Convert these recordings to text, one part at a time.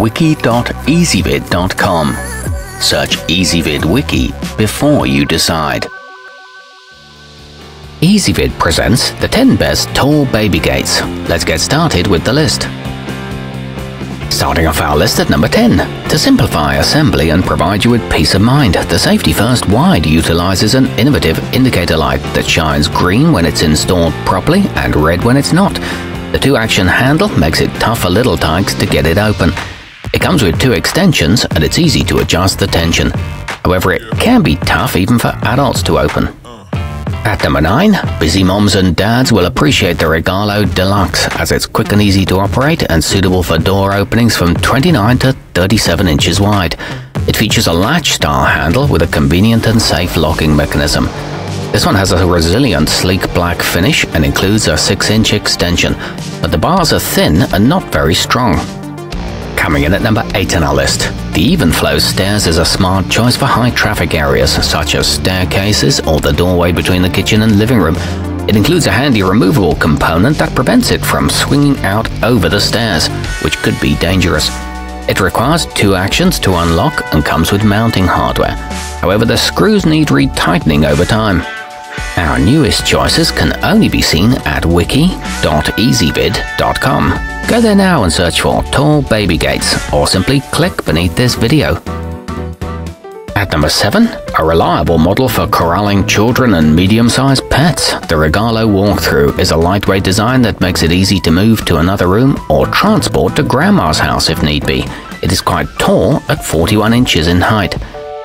wiki.ezvid.com. Search Ezvid Wiki before you decide. Ezvid presents the 10 best tall baby gates. Let's get started with the list. Starting off our list at number 10. To simplify assembly and provide you with peace of mind, the Safety First Wide utilizes an innovative indicator light that shines green when it's installed properly and red when it's not. The two-action handle makes it tough for little tykes to get it open. It comes with two extensions and it's easy to adjust the tension. However, it can be tough even for adults to open. At number 9, busy moms and dads will appreciate the Regalo Deluxe as it's quick and easy to operate and suitable for door openings from 29 to 37 inches wide. It features a latch-style handle with a convenient and safe locking mechanism. This one has a resilient sleek black finish and includes a 6-inch extension, but the bars are thin and not very strong. Coming in at number 8 on our list, the Evenflo Stairs is a smart choice for high traffic areas such as staircases or the doorway between the kitchen and living room. It includes a handy removable component that prevents it from swinging out over the stairs, which could be dangerous. It requires two actions to unlock and comes with mounting hardware. However, the screws need retightening over time. Our newest choices can only be seen at wiki.ezvid.com. Go there now and search for Tall Baby Gates or simply click beneath this video. At number 7, a reliable model for corralling children and medium-sized pets, the Regalo Walkthrough is a lightweight design that makes it easy to move to another room or transport to grandma's house if need be. It is quite tall at 41 inches in height.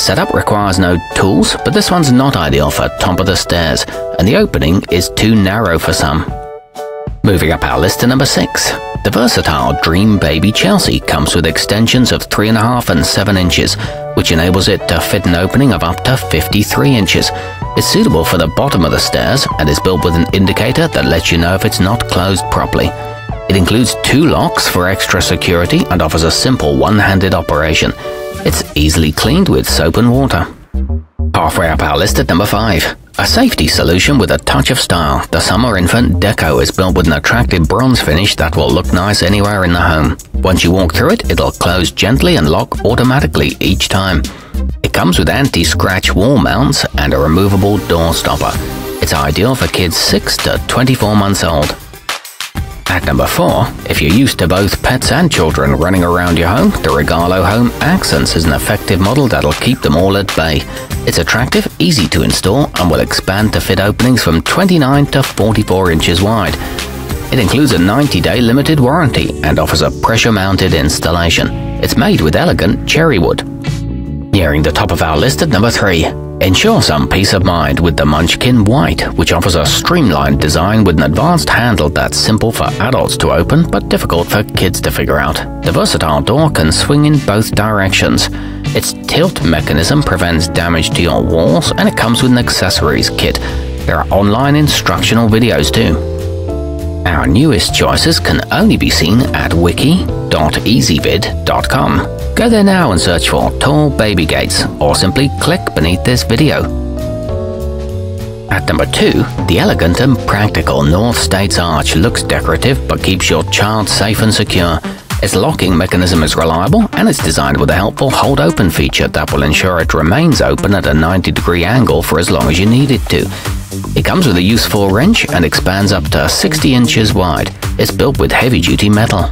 Setup requires no tools, but this one's not ideal for top of the stairs, and the opening is too narrow for some. Moving up our list to number 6. The versatile Dream Baby Chelsea comes with extensions of 3.5 and 7 inches, which enables it to fit an opening of up to 53 inches. It's suitable for the bottom of the stairs and is built with an indicator that lets you know if it's not closed properly. It includes two locks for extra security and offers a simple one-handed operation. It's easily cleaned with soap and water. Halfway up our list at number 5. A safety solution with a touch of style, the Summer Infant Deco is built with an attractive bronze finish that will look nice anywhere in the home. Once you walk through it, it'll close gently and lock automatically each time. It comes with anti-scratch wall mounts and a removable door stopper. It's ideal for kids 6 to 24 months old. At number 4, if you're used to both pets and children running around your home, the Regalo Home Accents is an effective model that'll keep them all at bay. It's attractive, easy to install, and will expand to fit openings from 29 to 44 inches wide. It includes a 90-day limited warranty and offers a pressure-mounted installation. It's made with elegant cherry wood. Nearing the top of our list at number 3, Ensure some peace of mind with the Munchkin White, which offers a streamlined design with an advanced handle that's simple for adults to open but difficult for kids to figure out. The versatile door can swing in both directions. Its tilt mechanism prevents damage to your walls and it comes with an accessories kit. There are online instructional videos too. Our newest choices can only be seen at wiki.ezvid.com. Go there now and search for Tall Baby Gates or simply click beneath this video. At number 2, the elegant and practical North States Arch looks decorative but keeps your child safe and secure. Its locking mechanism is reliable and it's designed with a helpful hold open feature that will ensure it remains open at a 90 degree angle for as long as you need it to. It comes with a useful wrench and expands up to 60 inches wide. It's built with heavy duty metal.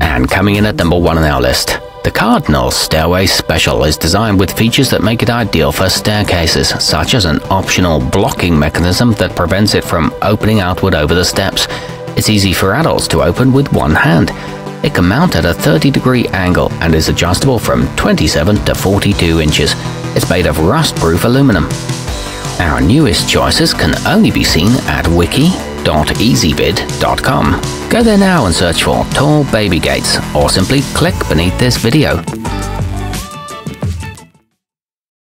And coming in at number 1 on our list, the Cardinal Stairway Special is designed with features that make it ideal for staircases, such as an optional blocking mechanism that prevents it from opening outward over the steps. It's easy for adults to open with one hand. It can mount at a 30 degree angle and is adjustable from 27 to 42 inches. It's made of rust-proof aluminum. Our newest choices can only be seen at wiki.ezvid.com. Go there now and search for Tall Baby Gates or simply click beneath this video.